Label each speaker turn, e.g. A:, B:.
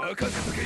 A: 任せとけ。